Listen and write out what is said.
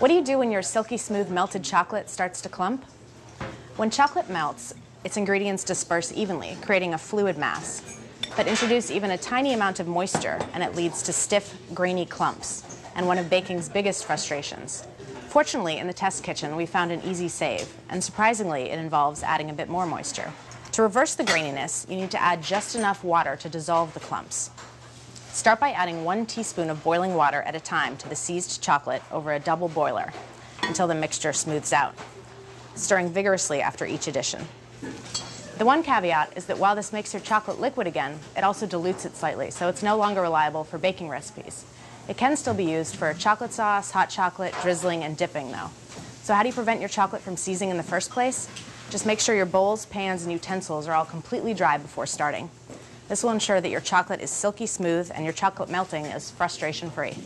What do you do when your silky smooth melted chocolate starts to clump? When chocolate melts, its ingredients disperse evenly, creating a fluid mass. But introduce even a tiny amount of moisture, and it leads to stiff, grainy clumps, and one of baking's biggest frustrations. Fortunately, in the test kitchen, we found an easy save, and surprisingly, it involves adding a bit more moisture. To reverse the graininess, you need to add just enough water to dissolve the clumps. Start by adding one teaspoon of boiling water at a time to the seized chocolate over a double boiler until the mixture smooths out, stirring vigorously after each addition. The one caveat is that while this makes your chocolate liquid again, it also dilutes it slightly, so it's no longer reliable for baking recipes. It can still be used for chocolate sauce, hot chocolate, drizzling, and dipping, though. So how do you prevent your chocolate from seizing in the first place? Just make sure your bowls, pans, and utensils are all completely dry before starting. This will ensure that your chocolate is silky smooth and your chocolate melting is frustration-free.